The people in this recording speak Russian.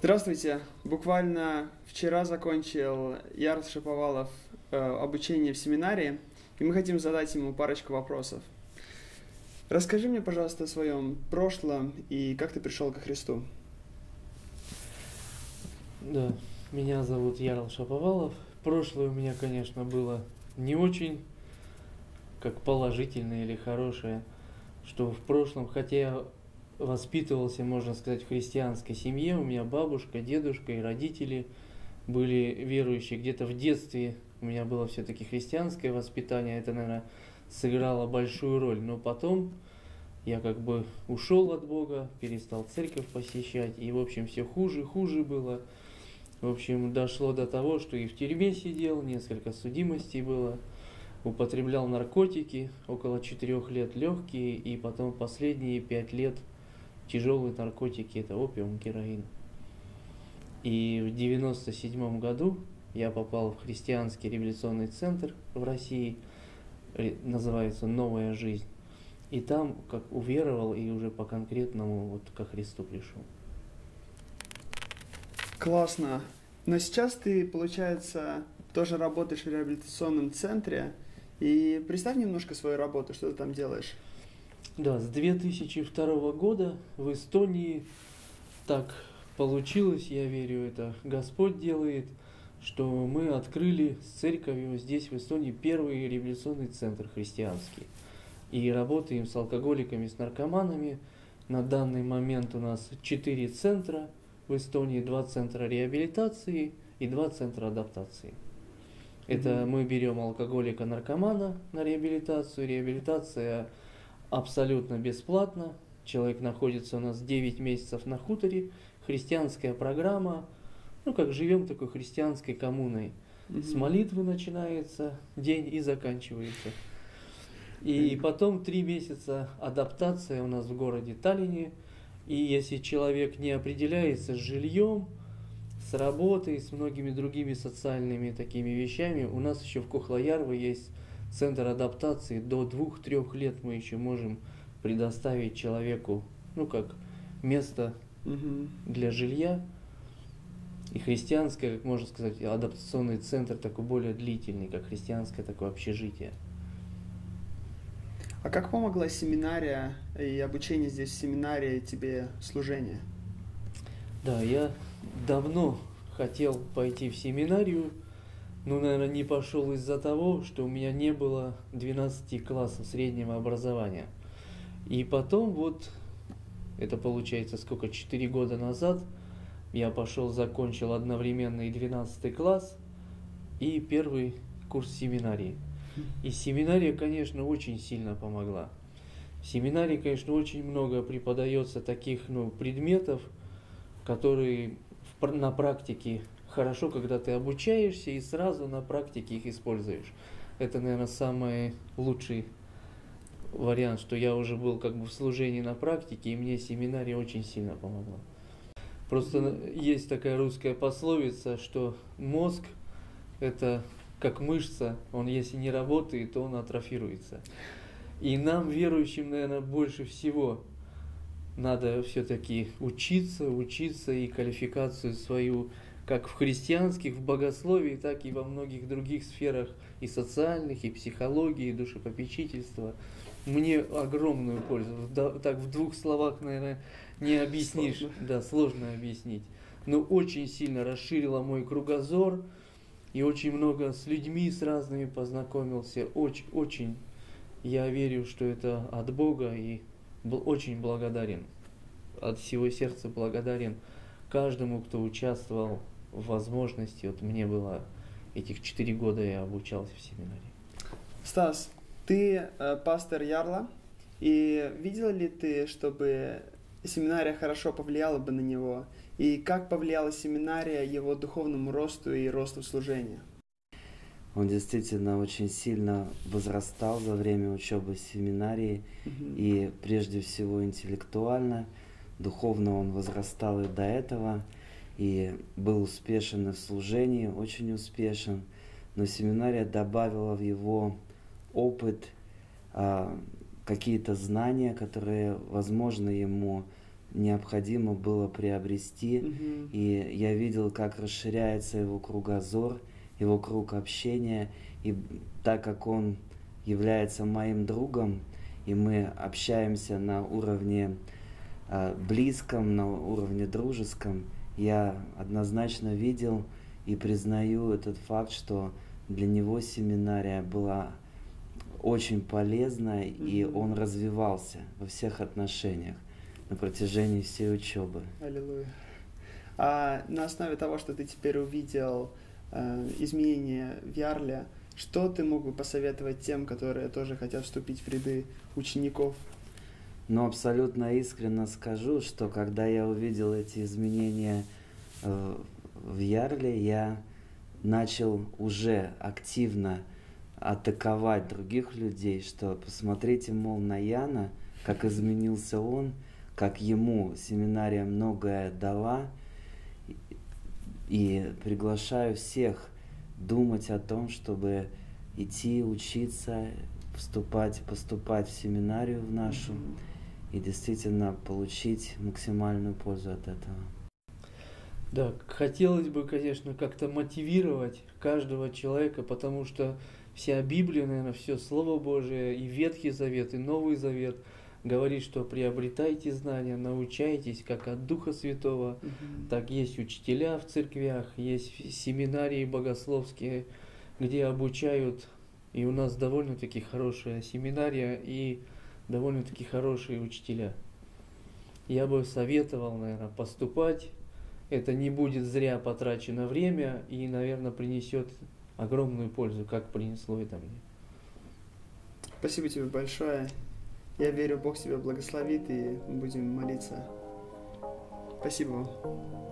Здравствуйте. Буквально вчера закончил Ярс Шаповалов э, обучение в семинаре, и мы хотим задать ему парочку вопросов. Расскажи мне, пожалуйста, о своем прошлом и как ты пришел ко Христу. Да, меня зовут Ярл Шаповалов. Прошлое у меня, конечно, было не очень как положительное или хорошее, что в прошлом, хотя воспитывался, можно сказать, в христианской семье. У меня бабушка, дедушка и родители были верующие. Где-то в детстве у меня было все-таки христианское воспитание. Это, наверное, сыграло большую роль. Но потом я как бы ушел от Бога, перестал церковь посещать. И, в общем, все хуже, хуже было. В общем, дошло до того, что и в тюрьме сидел, несколько судимостей было употреблял наркотики, около четырех лет легкие, и потом последние пять лет тяжелые наркотики, это опиум, героин. И в 97 году я попал в христианский революционный центр в России, называется «Новая жизнь». И там как уверовал и уже по конкретному вот ко Христу пришел. Классно. Но сейчас ты, получается, тоже работаешь в реабилитационном центре. И представь немножко свою работу, что ты там делаешь. Да, с 2002 года в Эстонии так получилось, я верю, это Господь делает, что мы открыли с церковью здесь, в Эстонии, первый революционный центр христианский. И работаем с алкоголиками, с наркоманами. На данный момент у нас четыре центра в Эстонии, два центра реабилитации и два центра адаптации. Это mm-hmm. мы берем алкоголика, наркомана на реабилитацию. Реабилитация абсолютно бесплатно. Человек находится у нас 9 месяцев на хуторе. Христианская программа. Ну, как живем такой христианской коммуной. Угу. С молитвы начинается день и заканчивается. И потом три месяца адаптация у нас в городе Таллине. И если человек не определяется с жильем, с работой, с многими другими социальными такими вещами, у нас еще в Кохлоярво есть центр адаптации до двух-трех лет мы еще можем предоставить человеку, ну как место угу. для жилья. И христианское, как можно сказать, адаптационный центр такой более длительный, как христианское такое общежитие. А как помогла семинария и обучение здесь в семинарии тебе служение? Да, я давно хотел пойти в семинарию, ну, наверное, не пошел из-за того, что у меня не было 12 классов среднего образования. И потом вот, это получается сколько, 4 года назад, я пошел, закончил одновременно и 12 класс, и первый курс семинарии. И семинария, конечно, очень сильно помогла. В семинарии, конечно, очень много преподается таких ну, предметов, которые на практике хорошо, когда ты обучаешься и сразу на практике их используешь. Это, наверное, самый лучший вариант, что я уже был как бы в служении на практике, и мне семинария очень сильно помогла. Просто есть такая русская пословица, что мозг – это как мышца, он если не работает, то он атрофируется. И нам, верующим, наверное, больше всего надо все-таки учиться, учиться и квалификацию свою как в христианских, в богословии, так и во многих других сферах и социальных, и психологии, и душепопечительства. Мне огромную пользу. Так в двух словах, наверное, не объяснишь. Сложно. Да, сложно объяснить. Но очень сильно расширила мой кругозор и очень много с людьми, с разными познакомился. Очень, очень я верю, что это от Бога и был очень благодарен. От всего сердца благодарен каждому, кто участвовал возможности. Вот мне было этих четыре года я обучался в семинаре. Стас, ты э, пастор Ярла, и видел ли ты, чтобы семинария хорошо повлияла бы на него? И как повлияла семинария его духовному росту и росту служения? Он действительно очень сильно возрастал за время учебы в семинарии, угу. и прежде всего интеллектуально, духовно он возрастал и до этого и был успешен в служении, очень успешен. Но семинария добавила в его опыт а, какие-то знания, которые, возможно, ему необходимо было приобрести. Мгм. И я видел, как расширяется его кругозор, его круг общения. И так как он является моим другом, и мы общаемся на уровне э, близком, на уровне дружеском, я однозначно видел и признаю этот факт, что для него семинария была очень полезна, и Мгм. он развивался во всех отношениях на протяжении всей учебы. Аллилуйя. А на основе того, что ты теперь увидел э, изменения в Ярле, что ты мог бы посоветовать тем, которые тоже хотят вступить в ряды учеников? Но абсолютно искренне скажу, что когда я увидел эти изменения э, в Ярле, я начал уже активно атаковать других людей, что посмотрите, мол, на Яна, как изменился он, как ему семинария многое дала, и приглашаю всех думать о том, чтобы идти учиться, вступать, поступать в семинарию в нашу и действительно получить максимальную пользу от этого. Да, хотелось бы, конечно, как-то мотивировать каждого человека, потому что вся Библия, наверное, все Слово Божие, и Ветхий Завет, и Новый Завет говорит, что приобретайте знания, научайтесь как от Духа Святого, Мгм. так есть учителя в церквях, есть семинарии богословские, где обучают, и у нас довольно-таки хорошая семинария и довольно-таки хорошие учителя. Я бы советовал, наверное, поступать. Это не будет зря потрачено время и, наверное, принесет огромную пользу, как принесло это мне. Спасибо тебе большое. Я верю, Бог тебя благословит, и будем молиться. Спасибо вам.